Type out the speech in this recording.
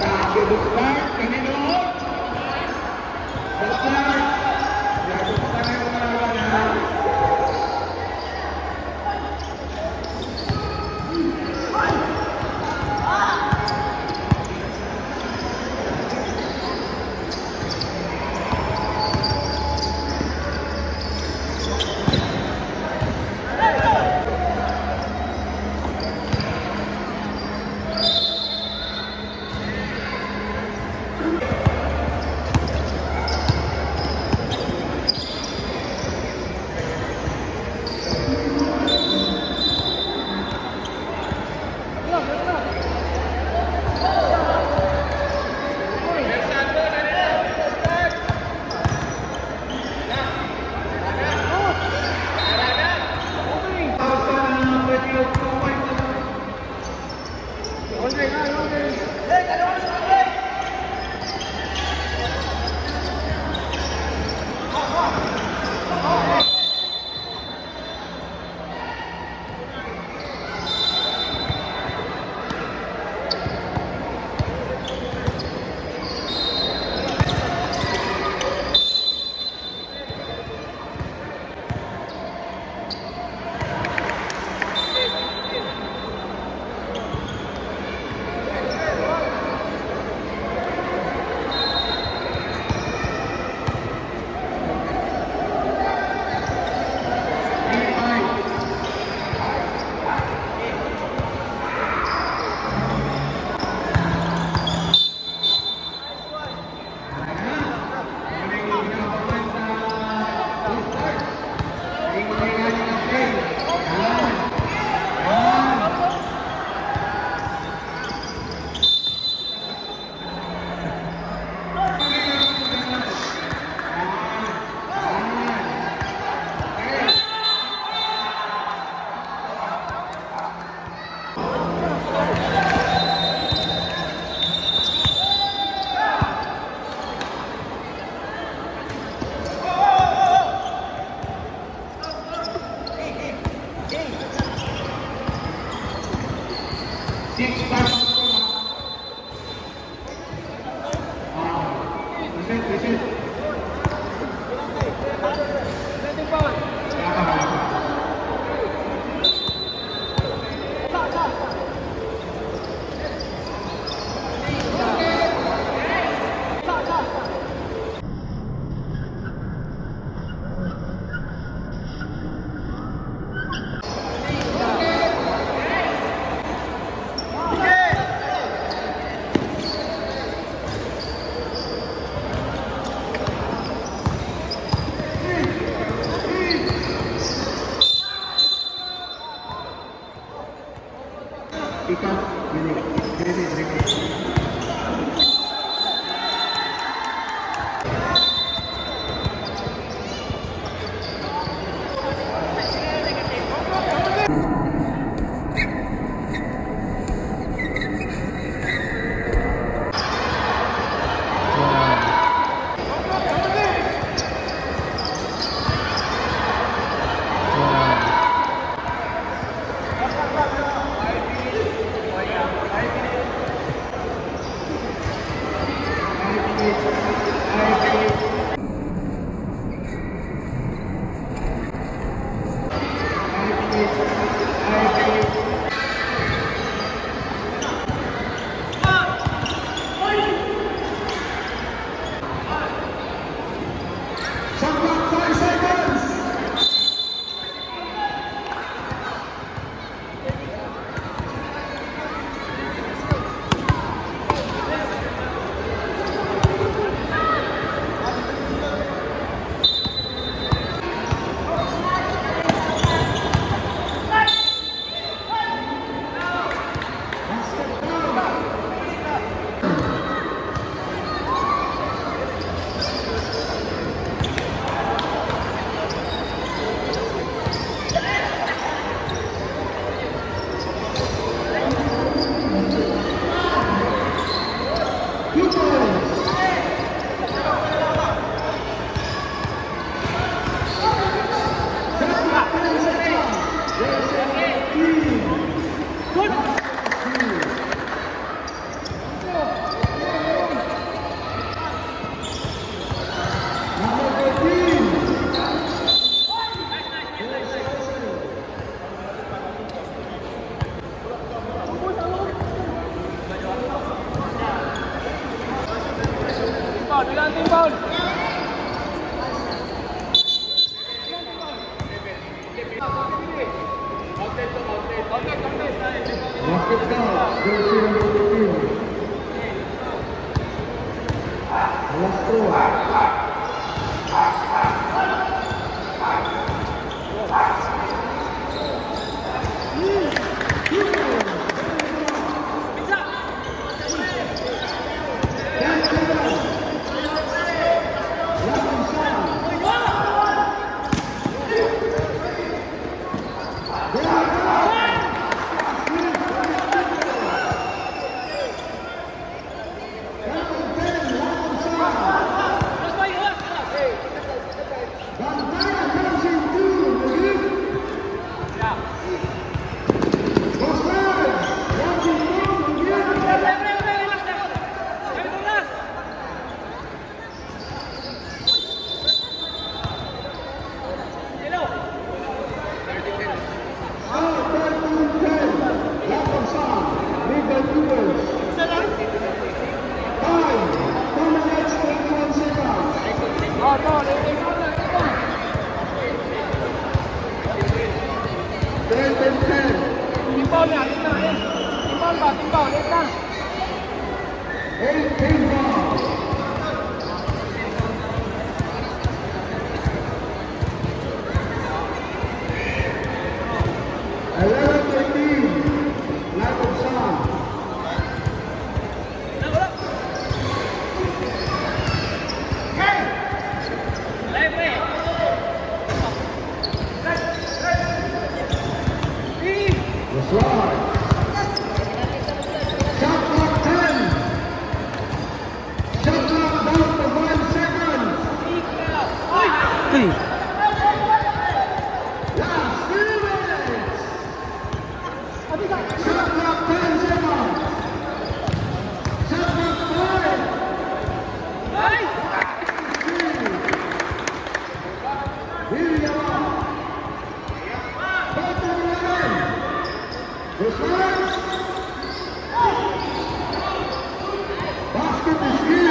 Kaki Buklar, Panginoon. Buklar. Buklar Dick Sparks. टीका मिलेगा धीरे धीरे। Walang timbal! Timbal ya, timbal, timbal, timbal, timbal. Basta o Filhos.